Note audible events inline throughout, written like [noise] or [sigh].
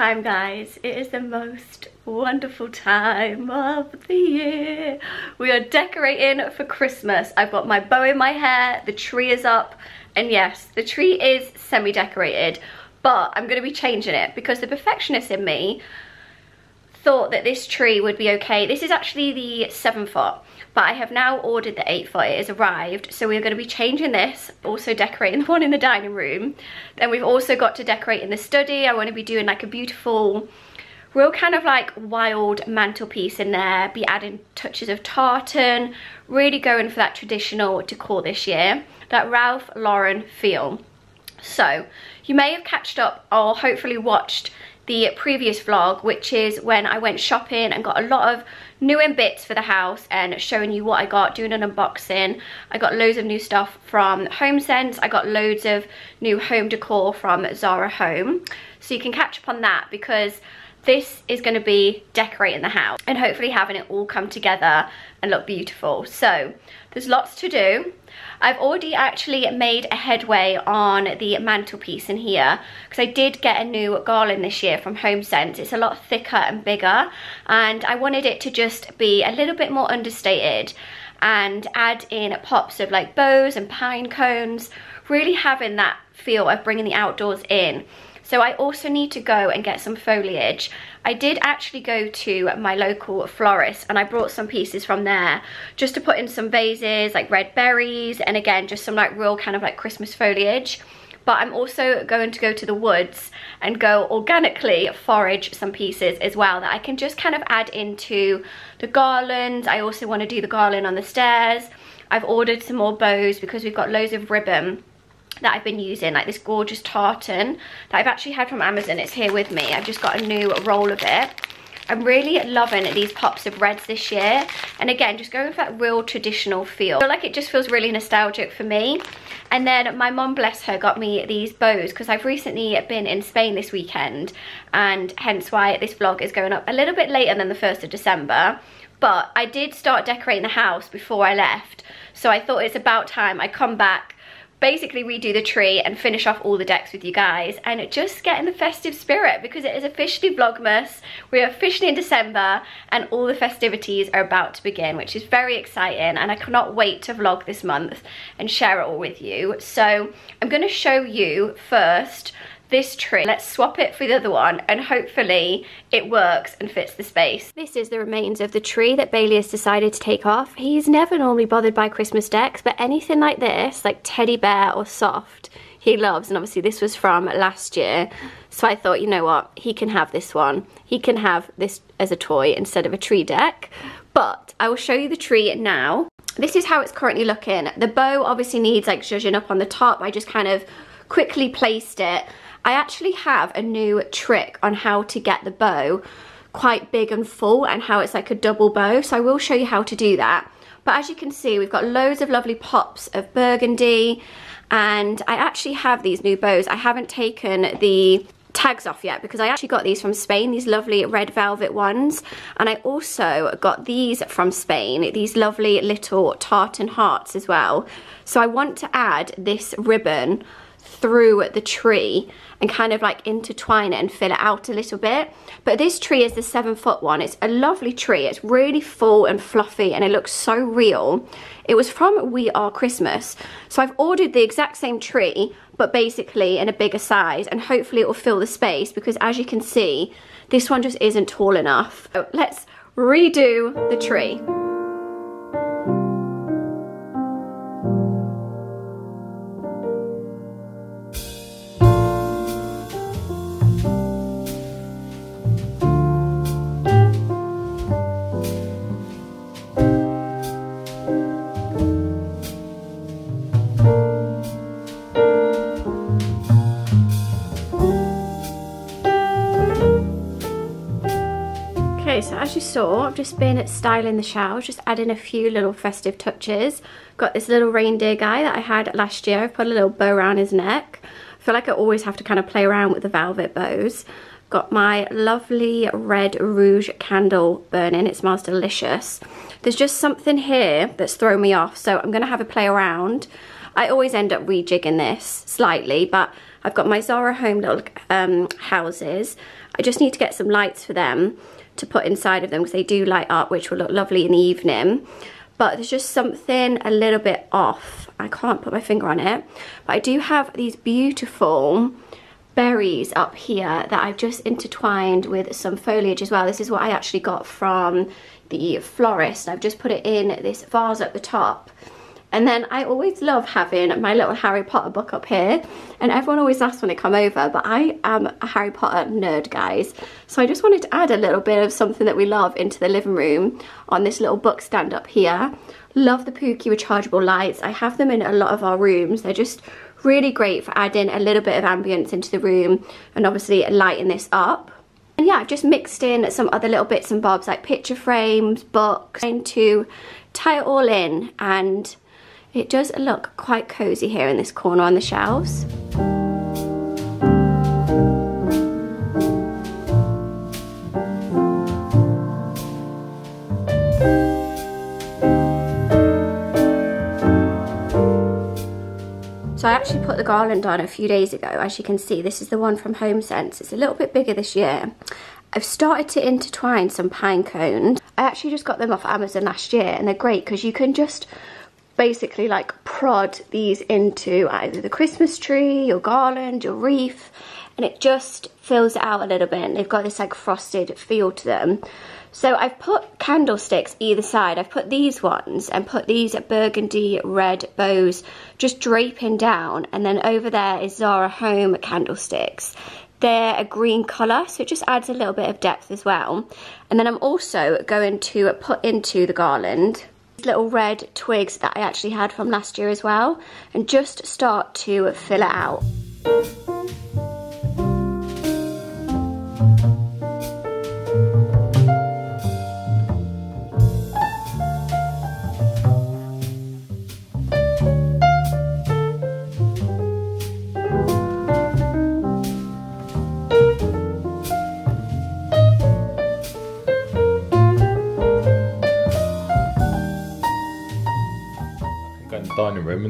Time, guys. It is the most wonderful time of the year. We are decorating for Christmas. I've got my bow in my hair, the tree is up, and yes, the tree is semi-decorated, but I'm gonna be changing it because the perfectionist in me thought that this tree would be okay. This is actually the seven foot, but I have now ordered the eight foot. It has arrived. So we're gonna be changing this, also decorating the one in the dining room. Then we've also got to decorate in the study. I wanna be doing like a beautiful, real kind of like wild mantelpiece in there, be adding touches of tartan, really going for that traditional decor this year, that Ralph Lauren feel. So you may have catched up or hopefully watched the previous vlog, which is when I went shopping and got a lot of new in bits for the house and showing you what I got, doing an unboxing. I got loads of new stuff from HomeSense. I got loads of new home decor from Zara Home. So you can catch up on that because this is going to be decorating the house and hopefully having it all come together and look beautiful. So there's lots to do. I've already actually made a headway on the mantelpiece in here because I did get a new garland this year from HomeSense. It's a lot thicker and bigger and I wanted it to just be a little bit more understated and add in pops of like bows and pine cones, really having that feel of bringing the outdoors in. So I also need to go and get some foliage. I did actually go to my local florist and I brought some pieces from there just to put in some vases, like red berries, and again, just some like real kind of like Christmas foliage but I'm also going to go to the woods and go organically forage some pieces as well that I can just kind of add into the garlands. I also want to do the garland on the stairs. I've ordered some more bows because we've got loads of ribbon that I've been using, like this gorgeous tartan that I've actually had from Amazon. It's here with me. I've just got a new roll of it. I'm really loving these pops of reds this year. And again, just going for that real traditional feel. I feel like it just feels really nostalgic for me. And then my mom, bless her, got me these bows because I've recently been in Spain this weekend and hence why this vlog is going up a little bit later than the 1st of December. But I did start decorating the house before I left. So I thought it's about time I come back basically redo the tree and finish off all the decks with you guys and just get in the festive spirit because it is officially Vlogmas. We are officially in December and all the festivities are about to begin which is very exciting and I cannot wait to vlog this month and share it all with you. So I'm going to show you first this tree. Let's swap it for the other one and hopefully it works and fits the space. This is the remains of the tree that Bailey has decided to take off. He's never normally bothered by Christmas decks, but anything like this, like teddy bear or soft, he loves. And obviously this was from last year. So I thought, you know what, he can have this one. He can have this as a toy instead of a tree deck. But I will show you the tree now. This is how it's currently looking. The bow obviously needs like zhuzhing up on the top. I just kind of quickly placed it I actually have a new trick on how to get the bow quite big and full and how it's like a double bow. So I will show you how to do that. But as you can see, we've got loads of lovely pops of burgundy and I actually have these new bows. I haven't taken the tags off yet because I actually got these from Spain, these lovely red velvet ones. And I also got these from Spain, these lovely little tartan hearts as well. So I want to add this ribbon through the tree and kind of like intertwine it and fill it out a little bit. But this tree is the seven foot one. It's a lovely tree. It's really full and fluffy and it looks so real. It was from We Are Christmas. So I've ordered the exact same tree, but basically in a bigger size and hopefully it will fill the space because as you can see, this one just isn't tall enough. So let's redo the tree. Just been styling the shower, just adding a few little festive touches. Got this little reindeer guy that I had last year. I've put a little bow around his neck. I feel like I always have to kind of play around with the velvet bows. Got my lovely red rouge candle burning. It smells delicious. There's just something here that's thrown me off, so I'm going to have a play around. I always end up rejigging this slightly, but I've got my Zara Home little um, houses. I just need to get some lights for them to put inside of them because they do light up, which will look lovely in the evening. But there's just something a little bit off. I can't put my finger on it. But I do have these beautiful berries up here that I've just intertwined with some foliage as well. This is what I actually got from the florist. I've just put it in this vase at the top. And then I always love having my little Harry Potter book up here. And everyone always asks when they come over, but I am a Harry Potter nerd, guys. So I just wanted to add a little bit of something that we love into the living room on this little book stand up here. Love the Pooky rechargeable lights. I have them in a lot of our rooms. They're just really great for adding a little bit of ambience into the room and obviously lighting this up. And yeah, I've just mixed in some other little bits and bobs like picture frames, books, trying to tie it all in and it does look quite cozy here in this corner on the shelves. So I actually put the garland on a few days ago. As you can see, this is the one from HomeSense. It's a little bit bigger this year. I've started to intertwine some pine cones. I actually just got them off Amazon last year and they're great because you can just basically like prod these into either the Christmas tree, your garland, your wreath, and it just fills it out a little bit. And they've got this like frosted feel to them. So I've put candlesticks either side. I've put these ones and put these burgundy red bows just draping down. And then over there is Zara Home candlesticks. They're a green colour, so it just adds a little bit of depth as well. And then I'm also going to put into the garland little red twigs that I actually had from last year as well and just start to fill it out.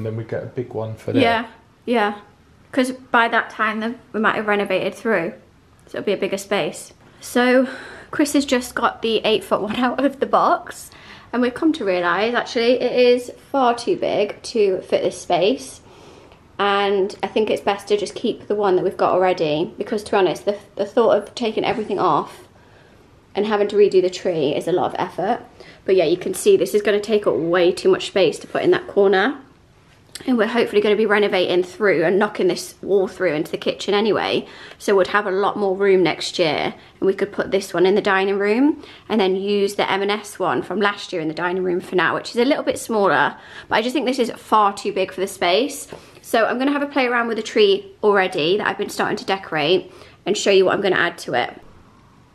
And then we get a big one for there. Yeah, yeah. Because by that time we might have renovated through. So it'll be a bigger space. So Chris has just got the eight foot one [laughs] out of the box. And we've come to realise actually it is far too big to fit this space. And I think it's best to just keep the one that we've got already. Because to be honest, the, the thought of taking everything off and having to redo the tree is a lot of effort. But yeah, you can see this is going to take up way too much space to put in that corner. And we're hopefully going to be renovating through and knocking this wall through into the kitchen anyway. So we'd have a lot more room next year. And we could put this one in the dining room and then use the M&S one from last year in the dining room for now, which is a little bit smaller. But I just think this is far too big for the space. So I'm going to have a play around with the tree already that I've been starting to decorate and show you what I'm going to add to it.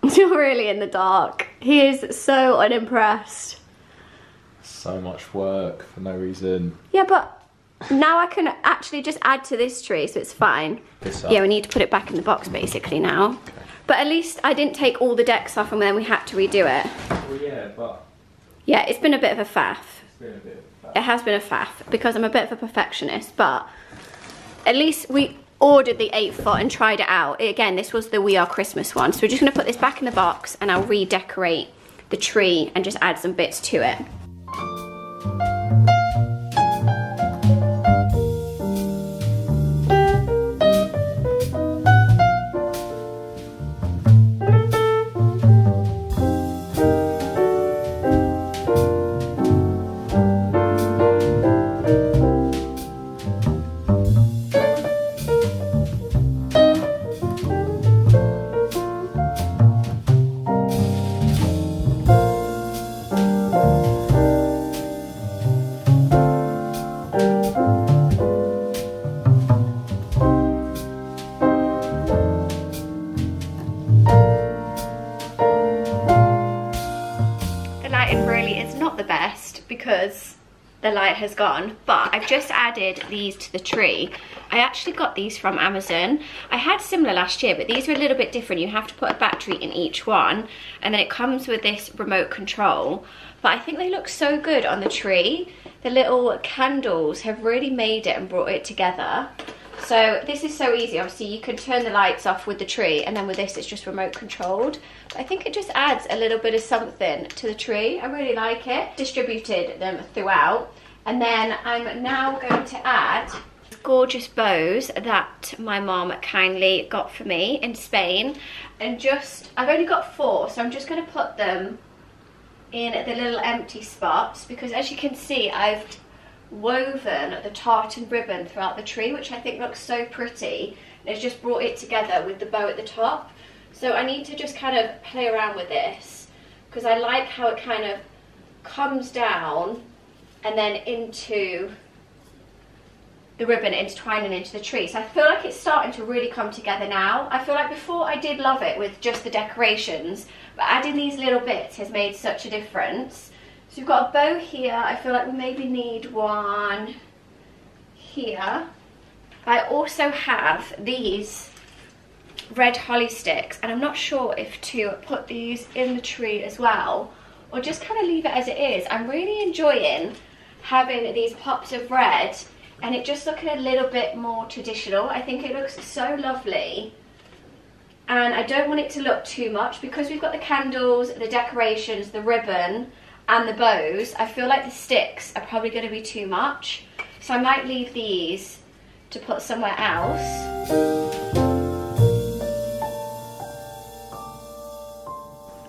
[laughs] You're really in the dark. He is so unimpressed. So much work for no reason. Yeah, but now I can actually just add to this tree, so it's fine. Yeah, we need to put it back in the box basically now. Okay. But at least I didn't take all the decks off and then we had to redo it. Well, yeah, but... Yeah, it's been a bit of a faff. It's been a bit of a faff. It has been a faff because I'm a bit of a perfectionist, but at least we ordered the 8 foot and tried it out. Again, this was the We Are Christmas one. So we're just going to put this back in the box and I'll redecorate the tree and just add some bits to it. Light has gone, but I've just added these to the tree. I actually got these from Amazon. I had similar last year, but these are a little bit different. You have to put a battery in each one, and then it comes with this remote control. But I think they look so good on the tree. The little candles have really made it and brought it together. So this is so easy. Obviously, you can turn the lights off with the tree, and then with this, it's just remote controlled. But I think it just adds a little bit of something to the tree. I really like it. Distributed them throughout. And then I'm now going to add gorgeous bows that my mom kindly got for me in Spain. And just, I've only got four, so I'm just going to put them in the little empty spots because as you can see, I've woven the tartan ribbon throughout the tree, which I think looks so pretty. And it's just brought it together with the bow at the top. So I need to just kind of play around with this because I like how it kind of comes down and then into the ribbon intertwining into the tree. So I feel like it's starting to really come together now. I feel like before I did love it with just the decorations, but adding these little bits has made such a difference. So we've got a bow here. I feel like we maybe need one here. I also have these red holly sticks and I'm not sure if to put these in the tree as well or just kind of leave it as it is. I'm really enjoying having these pops of red and it just looking a little bit more traditional. I think it looks so lovely and I don't want it to look too much because we've got the candles, the decorations, the ribbon and the bows, I feel like the sticks are probably going to be too much. So I might leave these to put somewhere else.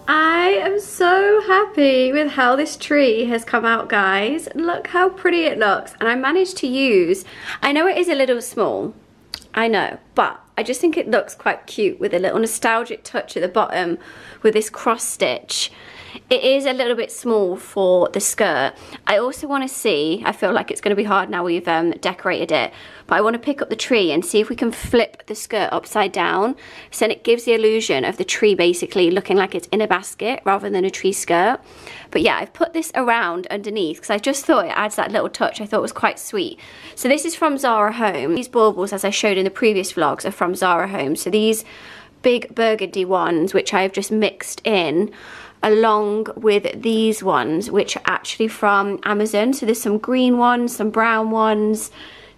I am so happy with how this tree has come out, guys. Look how pretty it looks. And I managed to use, I know it is a little small, I know, but I just think it looks quite cute with a little nostalgic touch at the bottom with this cross stitch. It is a little bit small for the skirt. I also want to see, I feel like it's going to be hard now we've um, decorated it, but I want to pick up the tree and see if we can flip the skirt upside down so then it gives the illusion of the tree basically looking like it's in a basket rather than a tree skirt. But yeah, I've put this around underneath because I just thought it adds that little touch I thought was quite sweet. So this is from Zara Home. These baubles, as I showed in the previous vlogs, are from Zara Home. So these big burgundy ones, which I've just mixed in, along with these ones which are actually from Amazon so there's some green ones some brown ones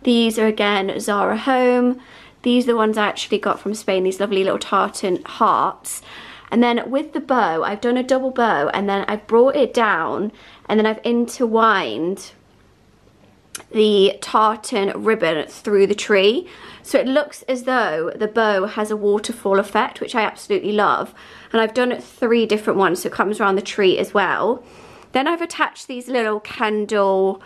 these are again Zara Home these are the ones I actually got from Spain these lovely little tartan hearts and then with the bow I've done a double bow and then I've brought it down and then I've intertwined the tartan ribbon through the tree. So it looks as though the bow has a waterfall effect, which I absolutely love. And I've done three different ones, so it comes around the tree as well. Then I've attached these little candle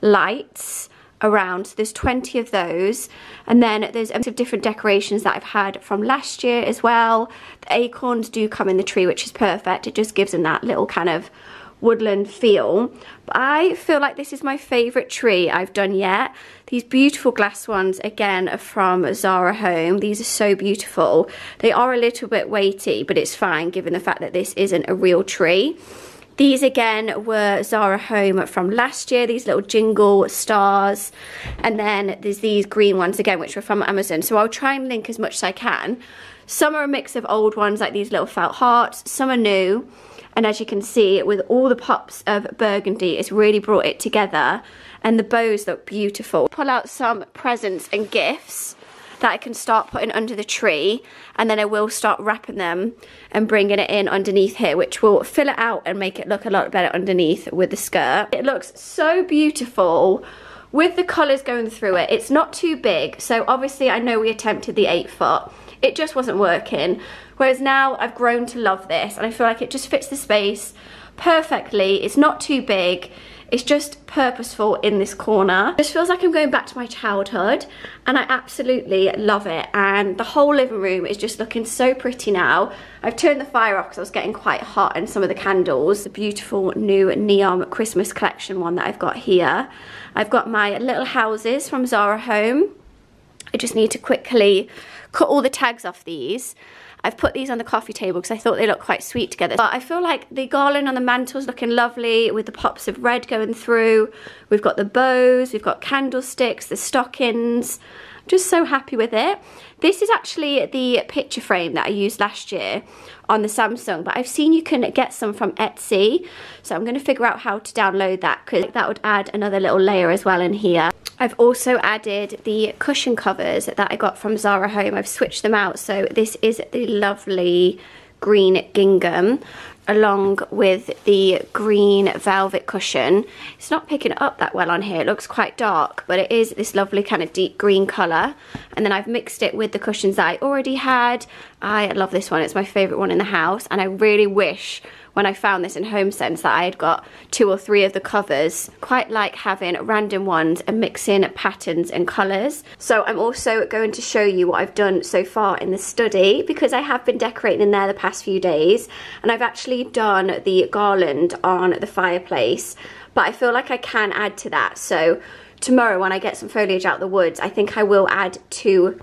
lights around. So there's 20 of those. And then there's a of different decorations that I've had from last year as well. The acorns do come in the tree, which is perfect. It just gives them that little kind of woodland feel. But I feel like this is my favourite tree I've done yet. These beautiful glass ones, again, are from Zara Home. These are so beautiful. They are a little bit weighty, but it's fine given the fact that this isn't a real tree. These again were Zara Home from last year, these little jingle stars. And then there's these green ones again, which were from Amazon. So I'll try and link as much as I can. Some are a mix of old ones like these little felt hearts, some are new. And as you can see, with all the pops of burgundy, it's really brought it together. And the bows look beautiful. Pull out some presents and gifts that I can start putting under the tree and then I will start wrapping them and bringing it in underneath here which will fill it out and make it look a lot better underneath with the skirt. It looks so beautiful with the colours going through it. It's not too big so obviously I know we attempted the 8 foot. It just wasn't working Whereas now I've grown to love this and I feel like it just fits the space perfectly. It's not too big. It's just purposeful in this corner. Just feels like I'm going back to my childhood and I absolutely love it. And the whole living room is just looking so pretty now. I've turned the fire off because I was getting quite hot and some of the candles. The beautiful new Neom Christmas collection one that I've got here. I've got my little houses from Zara Home. I just need to quickly cut all the tags off these I've put these on the coffee table because I thought they looked quite sweet together. But I feel like the garland on the mantle is looking lovely with the pops of red going through. We've got the bows, we've got candlesticks, the stockings. Just so happy with it. This is actually the picture frame that I used last year on the Samsung, but I've seen you can get some from Etsy. So I'm gonna figure out how to download that because that would add another little layer as well in here. I've also added the cushion covers that I got from Zara Home. I've switched them out. So this is the lovely green gingham along with the green velvet cushion. It's not picking up that well on here. It looks quite dark, but it is this lovely kind of deep green colour. And then I've mixed it with the cushions that I already had. I love this one. It's my favourite one in the house. And I really wish when I found this in HomeSense that I had got two or three of the covers. Quite like having random ones and mixing patterns and colours. So I'm also going to show you what I've done so far in the study because I have been decorating in there the past few days and I've actually done the garland on the fireplace but I feel like I can add to that. So tomorrow when I get some foliage out the woods I think I will add to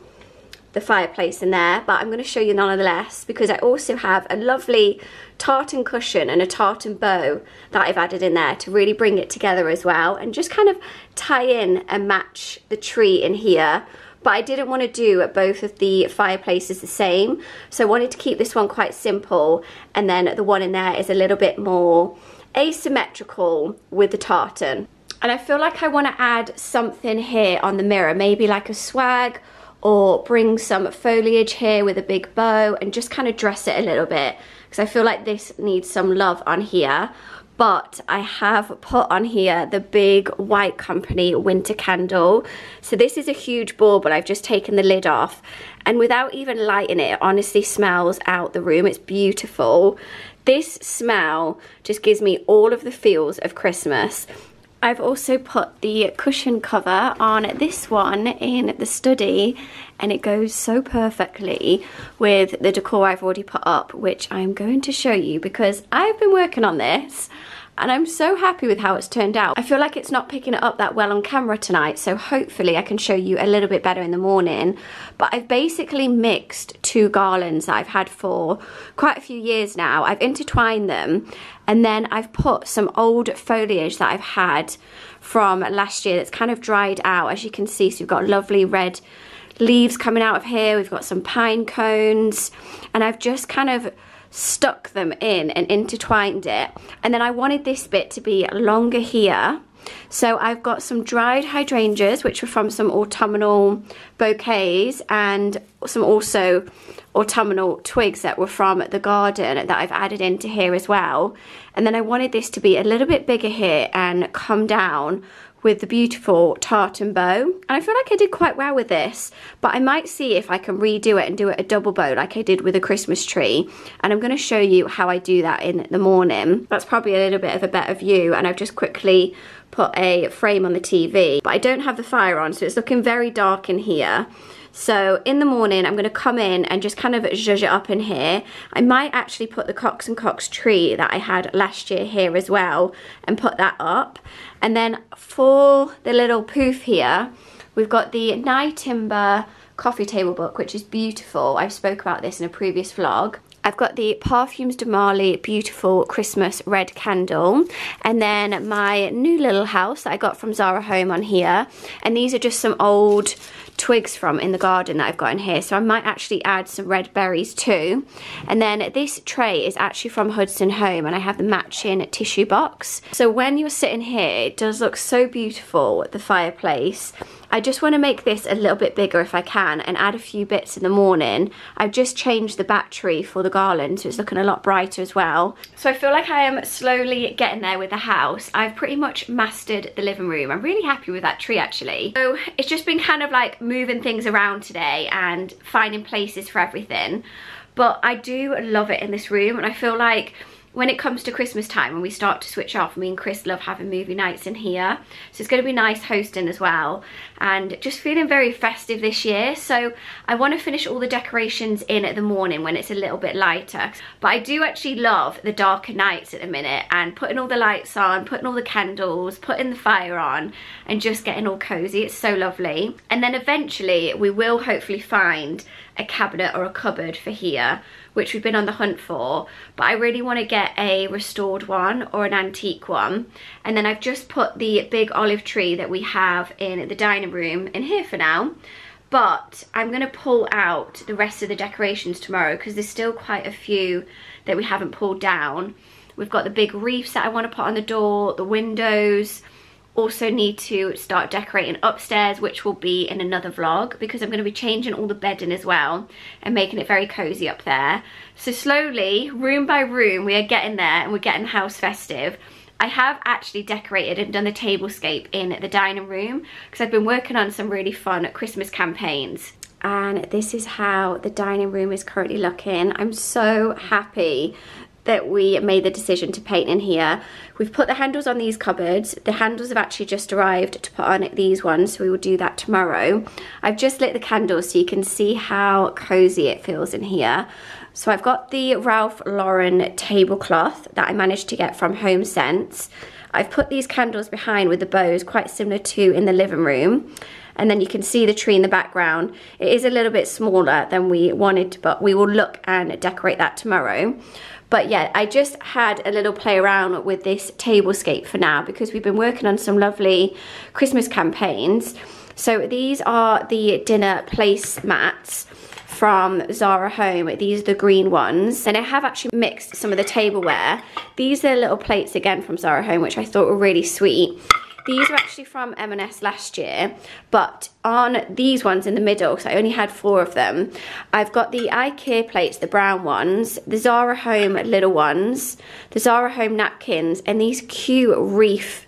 the fireplace in there but I'm going to show you nonetheless because I also have a lovely tartan cushion and a tartan bow that I've added in there to really bring it together as well and just kind of tie in and match the tree in here. But I didn't want to do both of the fireplaces the same so I wanted to keep this one quite simple. And then the one in there is a little bit more asymmetrical with the tartan. And I feel like I want to add something here on the mirror maybe like a swag or bring some foliage here with a big bow and just kind of dress it a little bit because I feel like this needs some love on here but I have put on here the big White Company winter candle. So this is a huge but I've just taken the lid off. And without even lighting it, it honestly smells out the room. It's beautiful. This smell just gives me all of the feels of Christmas. I've also put the cushion cover on this one in the study and it goes so perfectly with the decor I've already put up which I'm going to show you because I've been working on this and I'm so happy with how it's turned out. I feel like it's not picking it up that well on camera tonight, so hopefully I can show you a little bit better in the morning. But I've basically mixed two garlands that I've had for quite a few years now. I've intertwined them, and then I've put some old foliage that I've had from last year that's kind of dried out, as you can see. So we've got lovely red leaves coming out of here. We've got some pine cones, and I've just kind of stuck them in and intertwined it. And then I wanted this bit to be longer here. So I've got some dried hydrangeas, which were from some autumnal bouquets, and some also autumnal twigs that were from the garden that I've added into here as well. And then I wanted this to be a little bit bigger here and come down with the beautiful tartan bow. And I feel like I did quite well with this, but I might see if I can redo it and do it a double bow like I did with a Christmas tree. And I'm gonna show you how I do that in the morning. That's probably a little bit of a better view and I've just quickly put a frame on the TV, but I don't have the fire on, so it's looking very dark in here. So in the morning, I'm going to come in and just kind of zhuzh it up in here. I might actually put the Cox and Cox tree that I had last year here as well and put that up. And then for the little poof here, we've got the Nyetimber coffee table book, which is beautiful. I've spoke about this in a previous vlog. I've got the Parfums de Marly Beautiful Christmas Red Candle. And then my new little house that I got from Zara Home on here. And these are just some old twigs from in the garden that I've got in here. So I might actually add some red berries too. And then this tray is actually from Hudson Home and I have the matching tissue box. So when you're sitting here, it does look so beautiful, the fireplace. I just want to make this a little bit bigger if I can and add a few bits in the morning. I've just changed the battery for the garland so it's looking a lot brighter as well. So I feel like I am slowly getting there with the house. I've pretty much mastered the living room. I'm really happy with that tree actually. So it's just been kind of like moving things around today and finding places for everything. But I do love it in this room and I feel like when it comes to Christmas time when we start to switch off, me and Chris love having movie nights in here. So it's going to be nice hosting as well. And just feeling very festive this year. So I want to finish all the decorations in at the morning when it's a little bit lighter. But I do actually love the darker nights at the minute and putting all the lights on, putting all the candles, putting the fire on and just getting all cozy. It's so lovely. And then eventually we will hopefully find a cabinet or a cupboard for here, which we've been on the hunt for, but I really want to get a restored one or an antique one. And then I've just put the big olive tree that we have in the dining room in here for now. But I'm going to pull out the rest of the decorations tomorrow because there's still quite a few that we haven't pulled down. We've got the big wreaths that I want to put on the door, the windows, also need to start decorating upstairs which will be in another vlog because I'm going to be changing all the bedding as well and making it very cozy up there. So slowly room by room we are getting there and we're getting house festive. I have actually decorated and done the tablescape in the dining room because I've been working on some really fun Christmas campaigns. And this is how the dining room is currently looking. I'm so happy that we made the decision to paint in here. We've put the handles on these cupboards. The handles have actually just arrived to put on these ones, so we will do that tomorrow. I've just lit the candles so you can see how cozy it feels in here. So I've got the Ralph Lauren tablecloth that I managed to get from HomeSense. I've put these candles behind with the bows, quite similar to in the living room and then you can see the tree in the background. It is a little bit smaller than we wanted, but we will look and decorate that tomorrow. But yeah, I just had a little play around with this tablescape for now because we've been working on some lovely Christmas campaigns. So these are the dinner place mats from Zara Home. These are the green ones. And I have actually mixed some of the tableware. These are little plates again from Zara Home, which I thought were really sweet. These were actually from M&S last year, but on these ones in the middle, because I only had four of them, I've got the IKEA plates, the brown ones, the Zara Home little ones, the Zara Home napkins, and these cute reef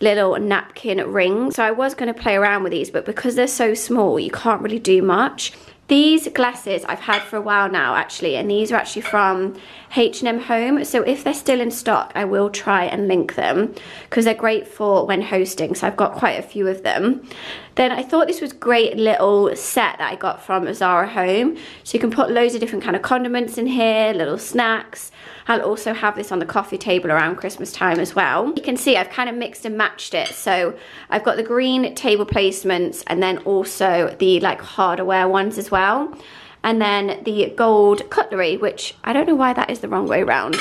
little napkin rings. So I was going to play around with these, but because they're so small, you can't really do much. These glasses I've had for a while now actually and these are actually from H&M Home so if they're still in stock I will try and link them because they're great for when hosting so I've got quite a few of them. Then I thought this was great little set that I got from Zara Home so you can put loads of different kind of condiments in here, little snacks I'll also have this on the coffee table around Christmas time as well. You can see I've kind of mixed and matched it. So I've got the green table placements and then also the like hardware ones as well. And then the gold cutlery, which I don't know why that is the wrong way around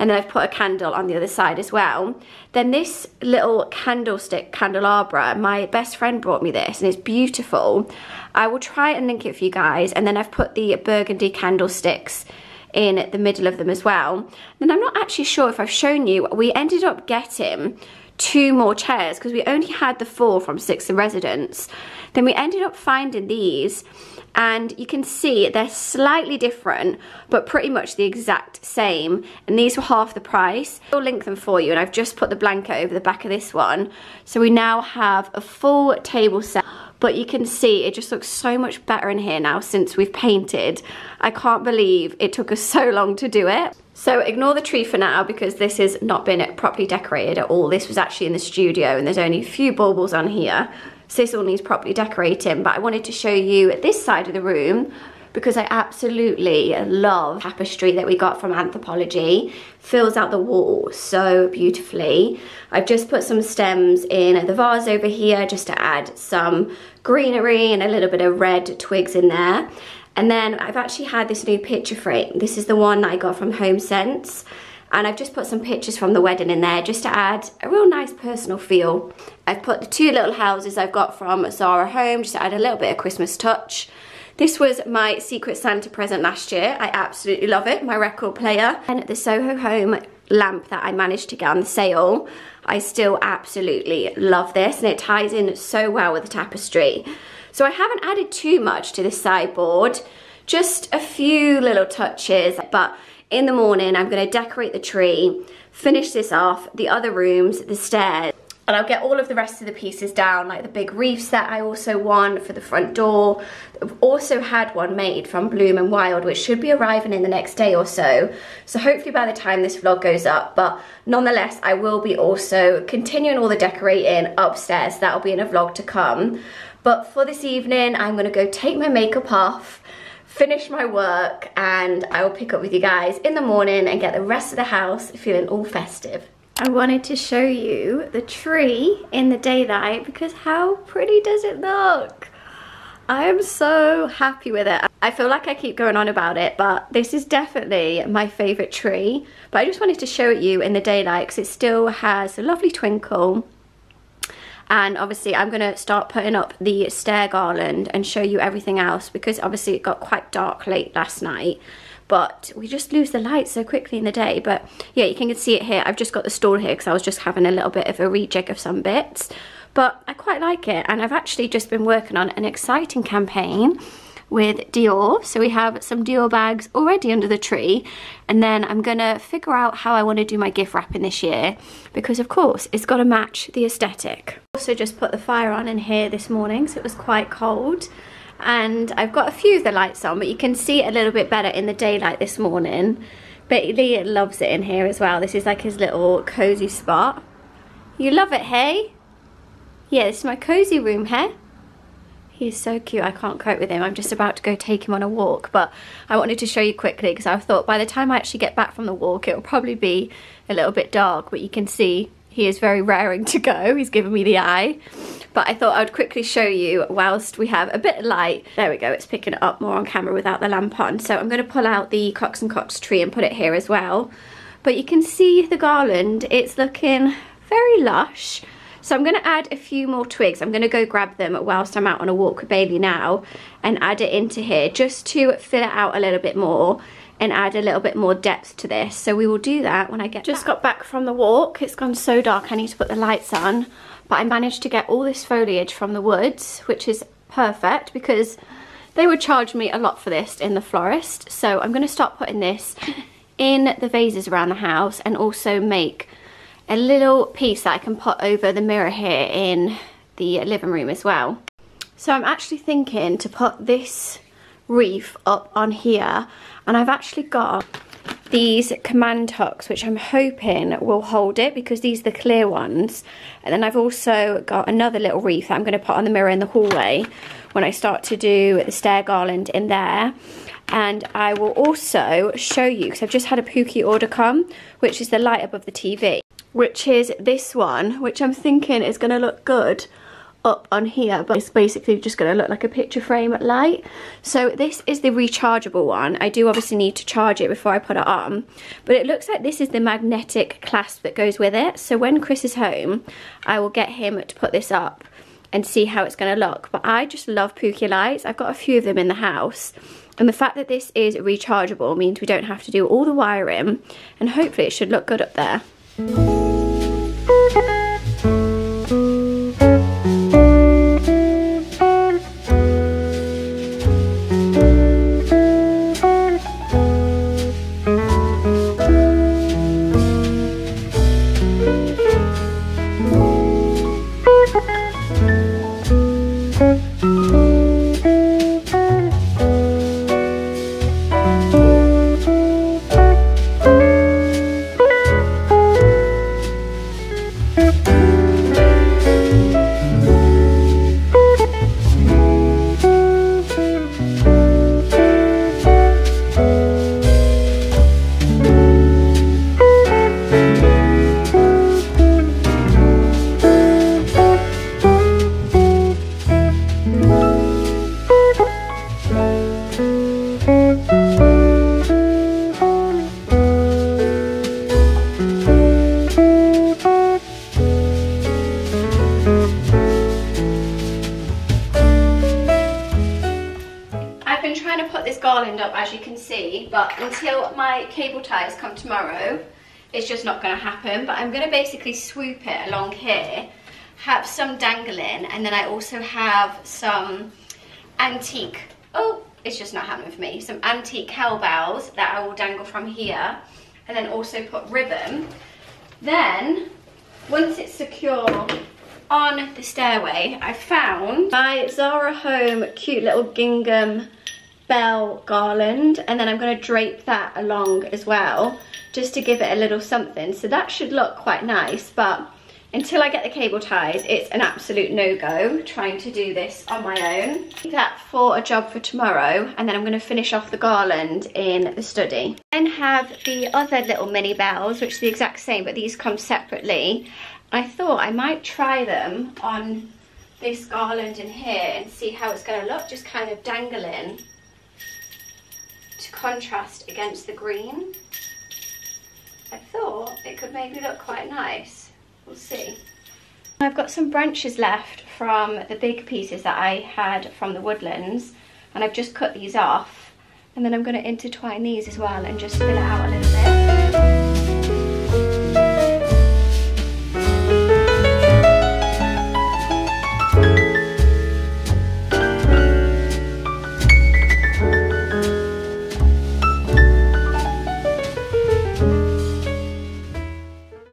and then I've put a candle on the other side as well. Then this little candlestick candelabra, my best friend brought me this and it's beautiful. I will try and link it for you guys and then I've put the burgundy candlesticks in the middle of them as well. Then I'm not actually sure if I've shown you, we ended up getting two more chairs because we only had the four from Six and Residence. Then we ended up finding these and you can see they're slightly different but pretty much the exact same and these were half the price. I'll link them for you and I've just put the blanket over the back of this one. So we now have a full table set but you can see it just looks so much better in here now since we've painted. I can't believe it took us [laughs] so long to do it. So ignore the tree for now because this has not been properly decorated at all. This was actually in the studio and there's only a few baubles on here. All needs properly decorating, but I wanted to show you this side of the room because I absolutely love tapestry that we got from Anthropologie. Fills out the wall so beautifully. I've just put some stems in the vase over here just to add some greenery and a little bit of red twigs in there. And then I've actually had this new picture frame. This is the one that I got from HomeSense. And I've just put some pictures from the wedding in there just to add a real nice personal feel. I've put the two little houses I've got from Zara Home just to add a little bit of Christmas touch. This was my Secret Santa present last year. I absolutely love it, my record player. And the Soho Home lamp that I managed to get on the sale, I still absolutely love this and it ties in so well with the tapestry. So I haven't added too much to this sideboard, just a few little touches, but in the morning I'm gonna decorate the tree, finish this off, the other rooms, the stairs, and I'll get all of the rest of the pieces down, like the big reefs that I also want for the front door. I've also had one made from Bloom and Wild, which should be arriving in the next day or so. So hopefully by the time this vlog goes up, but nonetheless, I will be also continuing all the decorating upstairs. That'll be in a vlog to come. But for this evening, I'm gonna go take my makeup off, finish my work, and I will pick up with you guys in the morning and get the rest of the house feeling all festive. I wanted to show you the tree in the daylight because how pretty does it look? I am so happy with it. I feel like I keep going on about it, but this is definitely my favourite tree. But I just wanted to show it you in the daylight because it still has a lovely twinkle. And obviously I'm going to start putting up the stair garland and show you everything else because obviously it got quite dark late last night. But we just lose the light so quickly in the day. But yeah, you can see it here. I've just got the stall here because I was just having a little bit of a rejig of some bits. But I quite like it. And I've actually just been working on an exciting campaign with Dior. So we have some Dior bags already under the tree. And then I'm gonna figure out how I wanna do my gift wrapping this year because of course it's gotta match the aesthetic. Also just put the fire on in here this morning so it was quite cold. And I've got a few of the lights on, but you can see it a little bit better in the daylight this morning. Bailey loves it in here as well. This is like his little cozy spot. You love it, hey? Yeah, this is my cozy room, hey? He's so cute, I can't cope with him. I'm just about to go take him on a walk, but I wanted to show you quickly because I thought by the time I actually get back from the walk, it'll probably be a little bit dark, but you can see he is very raring to go. [laughs] He's giving me the eye. But I thought I would quickly show you whilst we have a bit of light. There we go, it's picking it up more on camera without the lamp on. So I'm going to pull out the Cox and Cox tree and put it here as well. But you can see the garland, it's looking very lush. So I'm going to add a few more twigs. I'm going to go grab them whilst I'm out on a walk with Bailey now and add it into here just to fill it out a little bit more and add a little bit more depth to this. So we will do that when I get Just back. got back from the walk. It's gone so dark I need to put the lights on. But I managed to get all this foliage from the woods, which is perfect because they would charge me a lot for this in the florist. So I'm going to start putting this [laughs] in the vases around the house and also make a little piece that I can put over the mirror here in the living room as well. So I'm actually thinking to put this wreath up on here and I've actually got these command hooks which I'm hoping will hold it because these are the clear ones. And then I've also got another little wreath that I'm going to put on the mirror in the hallway when I start to do the stair garland in there. And I will also show you because I've just had a Pooky order come which is the light above the TV which is this one, which I'm thinking is going to look good up on here but it's basically just going to look like a picture frame light. So this is the rechargeable one. I do obviously need to charge it before I put it on but it looks like this is the magnetic clasp that goes with it. So when Chris is home I will get him to put this up and see how it's going to look but I just love Pooky lights. I've got a few of them in the house and the fact that this is rechargeable means we don't have to do all the wiring and hopefully it should look good up there cable ties come tomorrow, it's just not going to happen. But I'm going to basically swoop it along here, have some dangling, and then I also have some antique, oh, it's just not happening for me, some antique cowbells that I will dangle from here, and then also put ribbon. Then, once it's secure on the stairway, I found my Zara Home cute little gingham bell garland and then I'm going to drape that along as well just to give it a little something so that should look quite nice but until I get the cable ties it's an absolute no-go trying to do this on my own. That for a job for tomorrow and then I'm going to finish off the garland in the study. Then have the other little mini bells which are the exact same but these come separately. I thought I might try them on this garland in here and see how it's going to look just kind of dangling contrast against the green. I thought it could maybe look quite nice. We'll see. I've got some branches left from the big pieces that I had from the woodlands and I've just cut these off and then I'm going to intertwine these as well and just fill it out a little